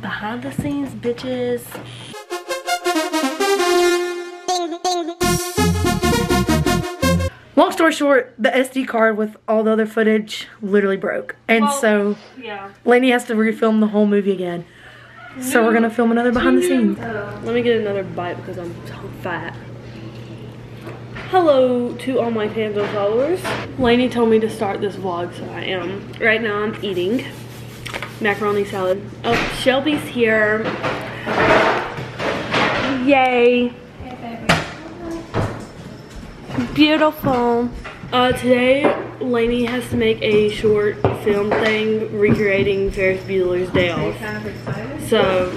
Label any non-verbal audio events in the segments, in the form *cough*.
behind the scenes, bitches. Long story short, the SD card with all the other footage literally broke. And Well, so Yeah. Laney has to refilm the whole movie again. So we're gonna film another behind the scenes. Let me get another bite because I'm so fat. Hello to all my fans and followers. Laney told me to start this vlog, so I am. Right now I'm eating macaroni salad. Oh, Shelby's here. Yay. Beautiful. Uh, today, Laney has to make a short film thing recreating Ferris Bueller's Day Off. So,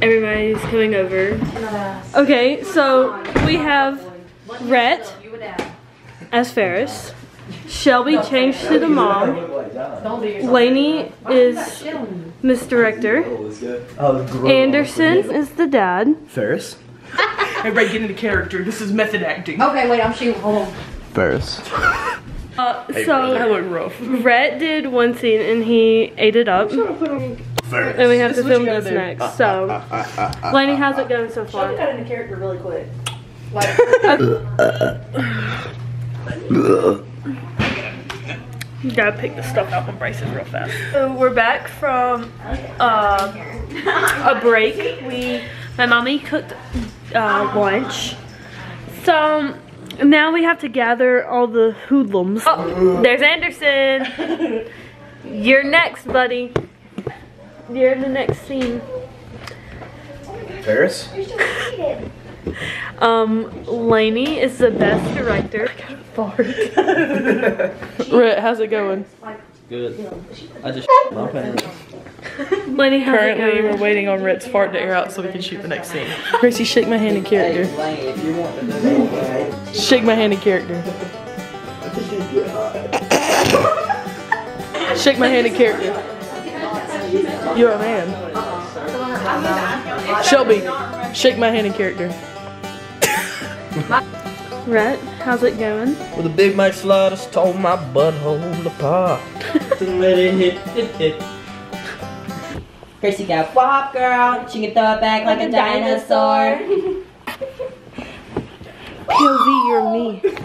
everybody's coming over. Okay, so we have Rhett as Ferris. Shelby changed to the mom. Laney is Miss Director. Anderson is the dad. Ferris. *laughs* Everybody get into character. This is method acting. Okay, wait, I'm shooting. Hold on. Ferris. *laughs* Uh, That so looked rough. Rhett did one scene and he ate it up. Ferris. And we have to This is what film you gotta this do. next. So, *laughs* ah, ah, ah, Laney, how's it going so far? I got into character really quick. You gotta pick the stuff out from braces real fast. So we're back from uh, a break. We, my mommy cooked uh, lunch. So now we have to gather all the hoodlums. Oh, there's Anderson. *laughs* You're next, buddy. You're in the next scene. Ferris. *laughs* Um, Laney is the best director. Rhett, *laughs* how's it going? Good. I just *laughs* Laney, how's it Currently, we're going? waiting on Rhett's fart to air out so we can shoot the next scene. Gracie, shake my hand in character. Shake my hand in character. Shake my hand in character. You're a man. Shelby, shake my hand in character. Rhett, how's it going? With a big Mike slider, stole my butthole apart. Let it hit, hit, hit. Gracie got wop, girl. She can throw it back like a dinosaur. POV, you're me. *laughs*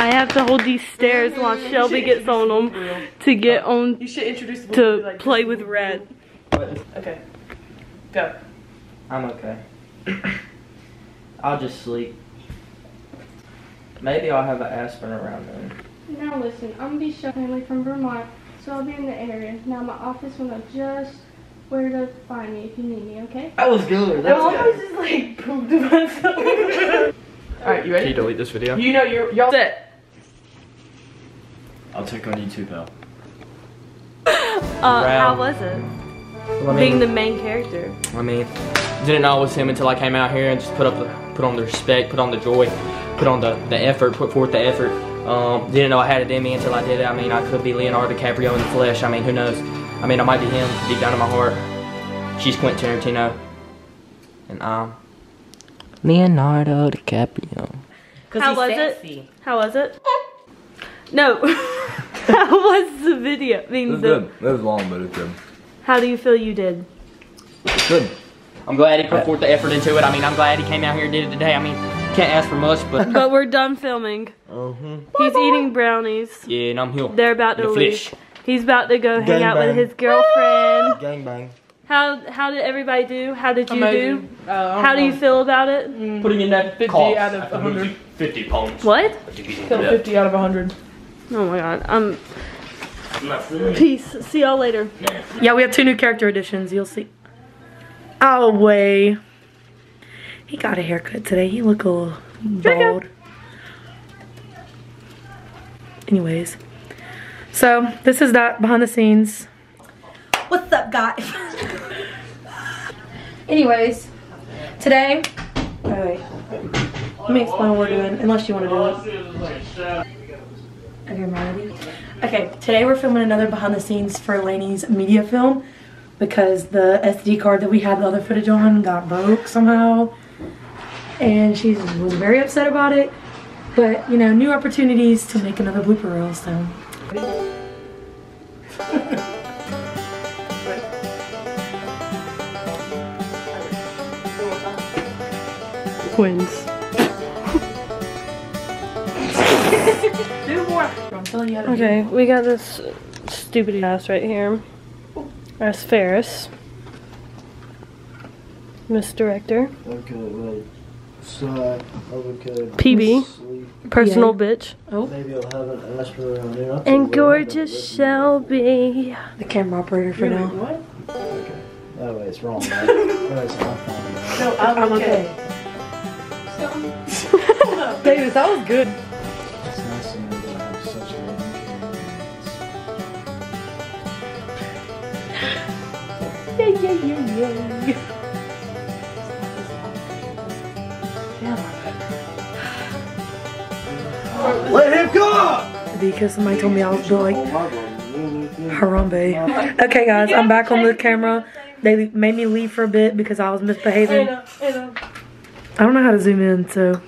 I have to hold these stairs while Shelby gets on them to get on You should introduce the to like- play with Red. Okay. Go. I'm okay. *coughs* I'll just sleep. Maybe I'll have an aspirin around then. Now listen, I'm gonna be show family from Vermont, so I'll be in the area. Now my office will know just where to find me if you need me, okay? That was good. I almost just like pooped myself. *laughs* Alright, you ready? delete this video? You know you're y'all set. I'll check on YouTube though. Uh, how was it? I Being the main character. I mean, didn't know it was him until I came out here and just put up the, put on the respect, put on the joy, put on the, the effort, put forth the effort. Um, didn't know I had it in me until I did it. I mean, I could be Leonardo DiCaprio in the flesh. I mean, who knows? I mean, I might be him deep down in my heart. She's Quentin Tarantino, and I'm Leonardo DiCaprio. How was it? How was it? No. *laughs* how was the video? I mean, the, It was long, but it's good. how do you feel you did? Good. I'm glad he put forth the effort into it. I mean, I'm glad he came out here and did it today. I mean, can't ask for much, but *laughs* But we're done filming. uh-huh. He's eating brownies. yeah, and I'm here. They're about to The leave. flesh. He's about to go hang out with his girlfriend. Gangbang. How how did everybody do? How did you Amazing. do? Uh, How do you feel about it? Putting in that 50 cost. out of 100. 50 pounds. What? 50 out of 100. Oh my god. Um. Peace. See y'all later. Yeah, we have two new character additions. You'll see. Oh, way. He got a haircut today. He look a little bald. Anyways. So, this is that behind the scenes. What's up, guys? Anyways, today. Let me explain what we're doing, unless you want to do it. Okay? Okay, today we're filming another behind the scenes for Laney's media film because the SD card that we had the other footage on got broke somehow. And she was very upset about it. But, you know, new opportunities to make another blooper reel, so. Wins. *laughs* Do more. I'm telling you how to Okay, we got this stupid ass right here. That's Ferris. Miss Director. Okay, wait. So, okay. PB. Sleep. Personal bitch. Oh. Maybe I'll have an Asper around here. I'll tell you And gorgeous. Shelby. The camera operator for now. What? Okay. Oh, wait, it's wrong, right? *laughs* no, it's not fine, right? No, I'm, I'm okay. okay. Davis, *laughs* that was good. It's nice to know *laughs* go! Because somebody told me I was doing like my God. Harambe. Okay, guys, I'm back on the camera. They made me leave for a bit because I was misbehaving. I don't know how to zoom in, so.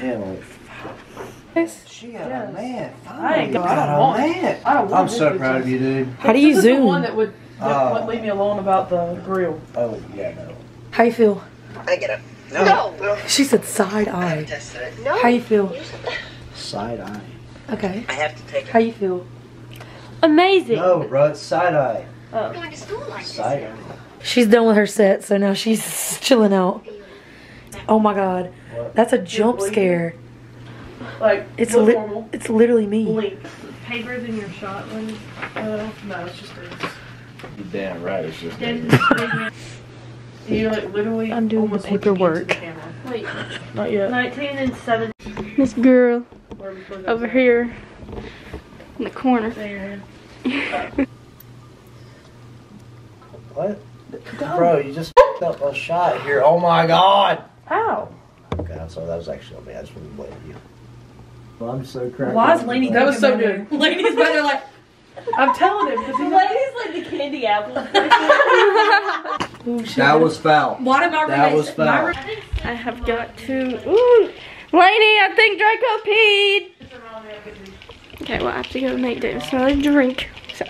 Damn, she got a man. I ain't Finally got- I got don't a want- man. I don't want I'm so bitch. proud of you, dude. How do you This is the one that would that uh, Oh. wouldn't leave me alone about the grill. Oh, yeah, no. How you feel? I get up. No. She said side eye. No. How you feel? Side eye. Okay. I have to take How you feel? Amazing. No, bro, it's side eye. going to school like Side eye. She's done with her set, so now she's chilling out. Oh my god. What? That's a jump scare. Like It's look li- normal. it's literally me. Blink. Papers in your shot lens. Uh, no, it's just this. You damn right, it's just You like literally. I'm doing the almost looking into paperwork. the. Wait, Not yet. 19 and 7. This girl Where we put it. over here in the corner. There. *laughs* What? Bro, you just up a shot here. Oh my god! Ow. Okay, I'm sorry, that was actually on me. I just wanted to blame you. Well, I'm so cracked. Why is up. Laney That was so good. Laney's better like. *laughs* I'm telling him because he's Lady's like the candy apple. *laughs* That was foul. Why did my That was foul. I have got to. Ooh, Laney, I think Draco peed. Okay, well I have to go make Davis another drink. So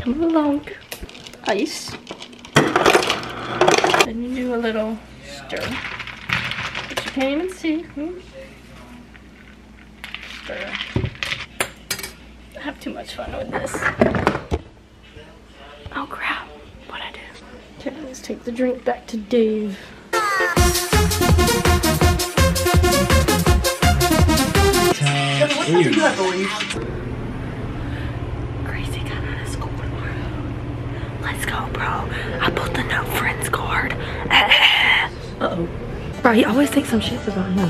come along. Ice. Then you do a little stir. But you can't even see. Hmm? Stir. I have too much fun with this. Oh crap! What I do? Okay, let's take the drink back to Dave. What time do you have to leave? Gracie got out of school tomorrow. Let's go, bro. I put the no friends card. *laughs* Uh-oh. Bro, he always thinks some shit about him.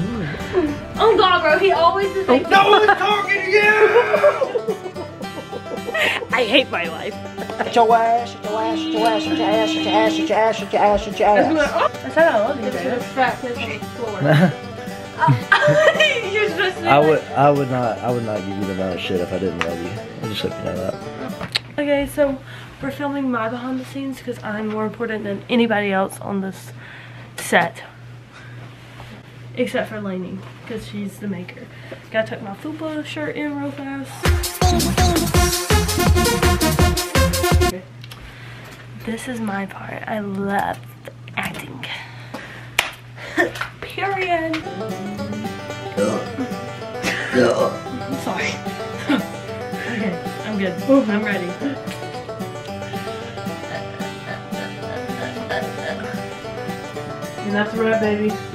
oh god, bro, he always is like, oh. No one's talking to you! *laughs* I hate my life. Get your ass, get your ass, get your ass, get your ass, get your ass, get your ass, get your ass, get your ass. I said I love you, This fat kids on the floor. *laughs* I would, I would not, I would not give you the amount of shit if I didn't love you. I just hope you know that. Okay, so we're filming my behind the scenes because I'm more important than anybody else on this set. Except for Laney, because she's the maker. Gotta tuck my fupa shirt in real fast. This is my part. I love Sorry. *laughs* okay, I'm good. I'm ready. And that's right, baby. Yay!